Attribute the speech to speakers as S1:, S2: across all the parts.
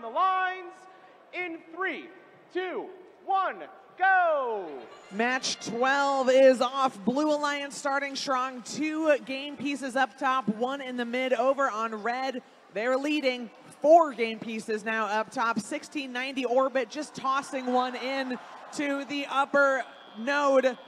S1: the lines in three, two, one, go!
S2: Match 12 is off. Blue Alliance starting strong. Two game pieces up top, one in the mid over on red. They're leading. Four game pieces now up top. 1690 Orbit just tossing one in to the upper node.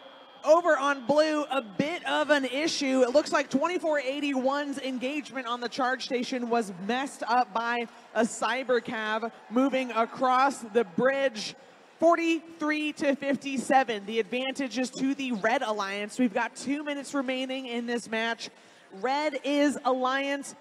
S2: Over on blue, a bit of an issue. It looks like 2481's engagement on the charge station was messed up by a cyber cav moving across the bridge. 43 to 57. The advantage is to the Red Alliance. We've got two minutes remaining in this match. Red is Alliance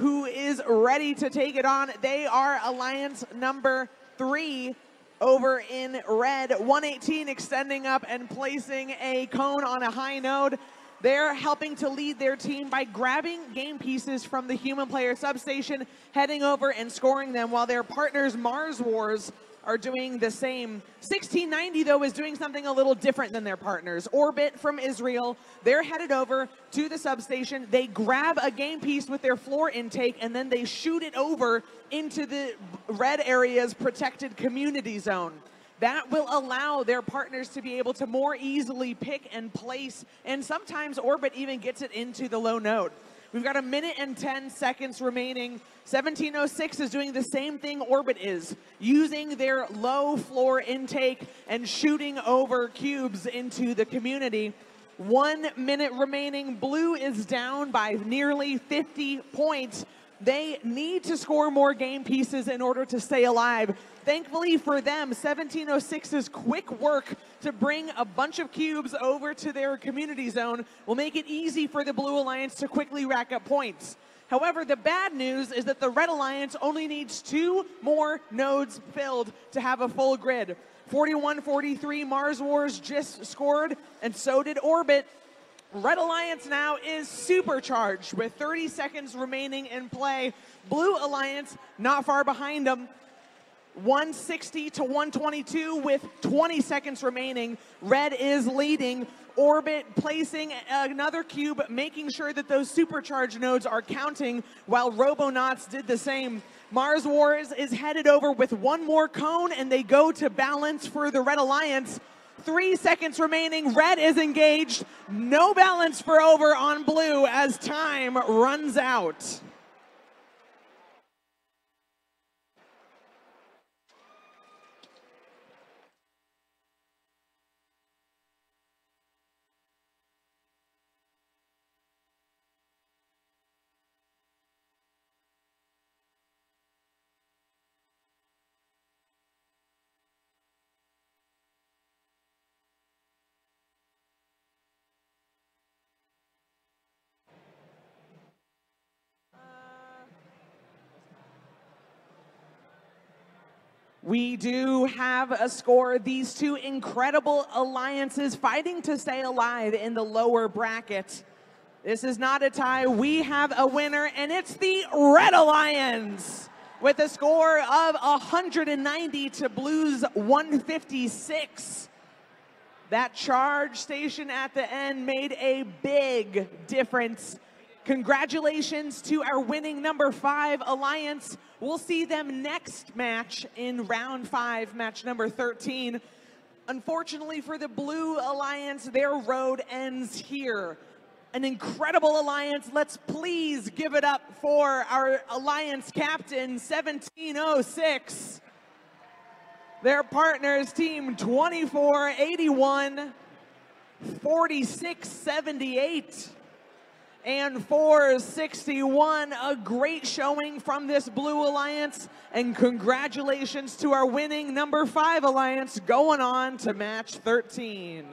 S2: who is ready to take it on. They are Alliance number three over in red. 118 extending up and placing a cone on a high node. They're helping to lead their team by grabbing game pieces from the human player substation, heading over and scoring them while their partners Mars Wars are doing the same. 1690, though, is doing something a little different than their partners. Orbit from Israel, they're headed over to the substation. They grab a game piece with their floor intake, and then they shoot it over into the red area's protected community zone. That will allow their partners to be able to more easily pick and place, and sometimes Orbit even gets it into the low node. We've got a minute and 10 seconds remaining. 1706 is doing the same thing Orbit is, using their low floor intake and shooting over cubes into the community. One minute remaining. Blue is down by nearly 50 points. They need to score more game pieces in order to stay alive. Thankfully for them, 1706's quick work to bring a bunch of cubes over to their community zone will make it easy for the Blue Alliance to quickly rack up points. However, the bad news is that the Red Alliance only needs two more nodes filled to have a full grid. 41-43 Mars Wars just scored, and so did Orbit. Red Alliance now is supercharged with 30 seconds remaining in play. Blue Alliance not far behind them. 160 to 122 with 20 seconds remaining. Red is leading. Orbit placing another cube, making sure that those supercharged nodes are counting while Robonauts did the same. Mars Wars is headed over with one more cone and they go to balance for the Red Alliance. Three seconds remaining. Red is engaged. No balance for over on blue as time runs out. We do have a score. These two incredible alliances fighting to stay alive in the lower bracket. This is not a tie. We have a winner, and it's the Red Alliance with a score of 190 to Blues 156. That charge station at the end made a big difference. Congratulations to our winning number five alliance. We'll see them next match in round five, match number 13. Unfortunately for the Blue Alliance, their road ends here. An incredible alliance. Let's please give it up for our alliance captain, 1706. Their partners, team 2481, 4678 and 461. A great showing from this Blue Alliance. And congratulations to our winning number five Alliance going on to match 13.